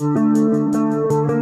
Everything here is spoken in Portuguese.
Música